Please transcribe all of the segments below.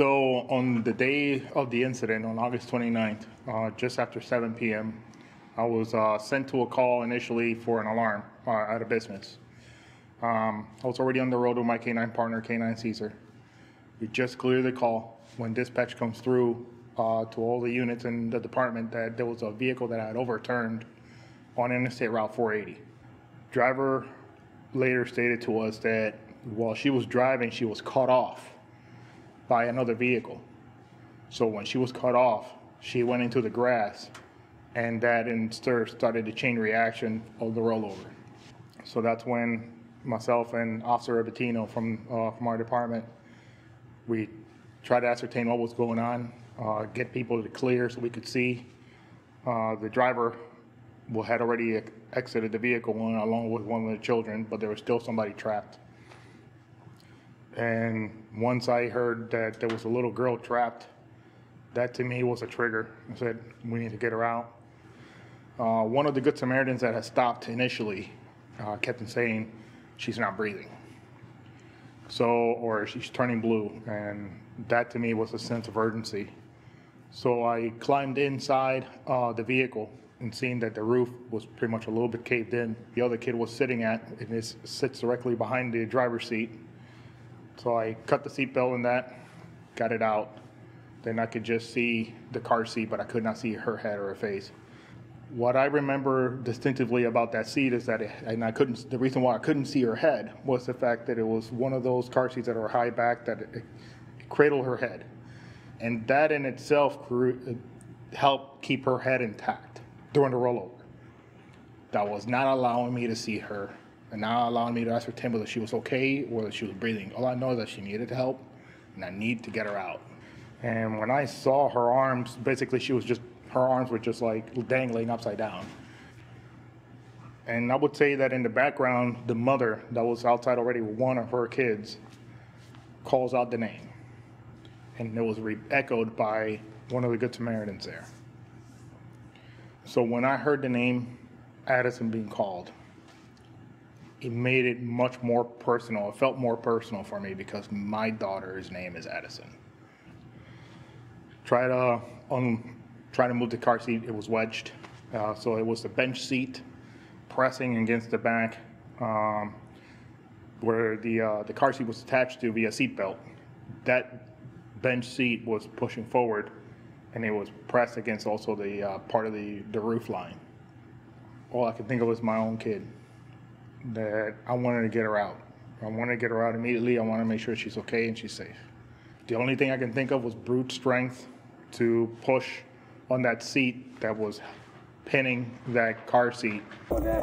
So on the day of the incident, on August 29th, uh, just after 7 p.m., I was uh, sent to a call initially for an alarm uh, at a business. Um, I was already on the road with my K9 partner, K9 Caesar. We just cleared the call when dispatch comes through uh, to all the units in the department that there was a vehicle that had overturned on Interstate Route 480. Driver later stated to us that while she was driving, she was cut off by another vehicle. So when she was cut off, she went into the grass, and that in started the chain reaction of the rollover. So that's when myself and Officer Abatino from uh, from our department, we tried to ascertain what was going on, uh, get people to clear so we could see. Uh, the driver had already exited the vehicle along with one of the children, but there was still somebody trapped. And once I heard that there was a little girl trapped, that to me was a trigger. I said, we need to get her out. Uh, one of the Good Samaritans that had stopped initially uh, kept saying, she's not breathing. So, or she's turning blue. And that to me was a sense of urgency. So I climbed inside uh, the vehicle and seeing that the roof was pretty much a little bit caved in. The other kid was sitting at, and it sits directly behind the driver's seat. So I cut the seatbelt in that, got it out. Then I could just see the car seat, but I could not see her head or her face. What I remember distinctively about that seat is that, it, and I couldn't, the reason why I couldn't see her head was the fact that it was one of those car seats that are high back that it, it cradled her head. And that in itself grew, helped keep her head intact during the rollover. That was not allowing me to see her and not allowing me to ascertain whether she was okay or whether she was breathing. All I know is that she needed help and I need to get her out. And when I saw her arms, basically she was just, her arms were just like dangling upside down. And I would say that in the background, the mother that was outside already with one of her kids calls out the name. And it was re echoed by one of the Good Samaritans there. So when I heard the name Addison being called, it made it much more personal. It felt more personal for me because my daughter's name is Addison. Try to um, try to move the car seat. It was wedged, uh, so it was the bench seat pressing against the back, um, where the uh, the car seat was attached to via seat belt. That bench seat was pushing forward, and it was pressed against also the uh, part of the the roof line. All I could think of was my own kid that I wanted to get her out. I wanted to get her out immediately. I wanted to make sure she's okay and she's safe. The only thing I can think of was brute strength to push on that seat that was pinning that car seat. Okay.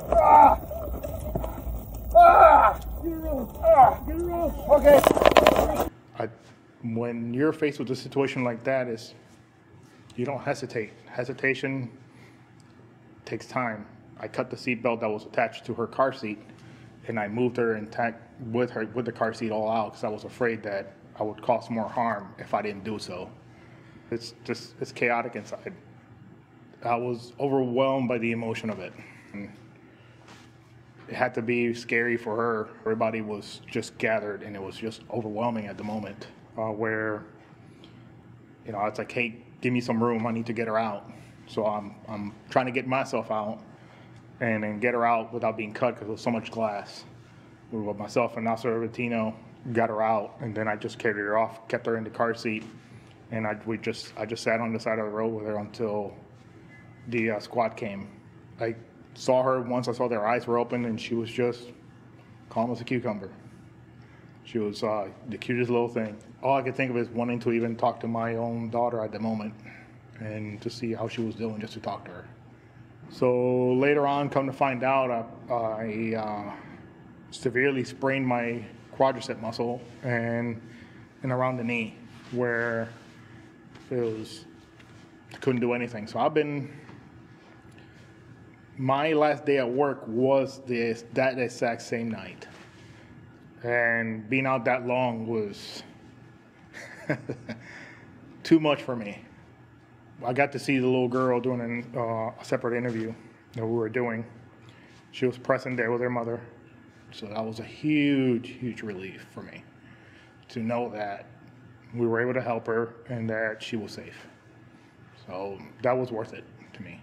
I, when you're faced with a situation like that, is you don't hesitate. Hesitation takes time. I cut the seatbelt that was attached to her car seat, and I moved her intact with her with the car seat all out because I was afraid that I would cause more harm if I didn't do so. It's just it's chaotic inside. I was overwhelmed by the emotion of it. And it had to be scary for her. Everybody was just gathered, and it was just overwhelming at the moment. Uh, where, you know, it's like, hey, give me some room. I need to get her out. So I'm I'm trying to get myself out, and then get her out without being cut because there was so much glass. Myself and Nasser Abatino got her out, and then I just carried her off, kept her in the car seat, and I we just I just sat on the side of the road with her until the uh, squad came. I saw her once. I saw their eyes were open, and she was just calm as a cucumber. She was uh, the cutest little thing. All I could think of is wanting to even talk to my own daughter at the moment, and to see how she was doing, just to talk to her. So later on, come to find out, I, I uh, severely sprained my quadricep muscle and and around the knee, where it was couldn't do anything. So I've been my last day at work was this that exact same night. And being out that long was too much for me. I got to see the little girl doing an, uh, a separate interview that we were doing. She was present there with her mother. So that was a huge, huge relief for me to know that we were able to help her and that she was safe. So that was worth it to me.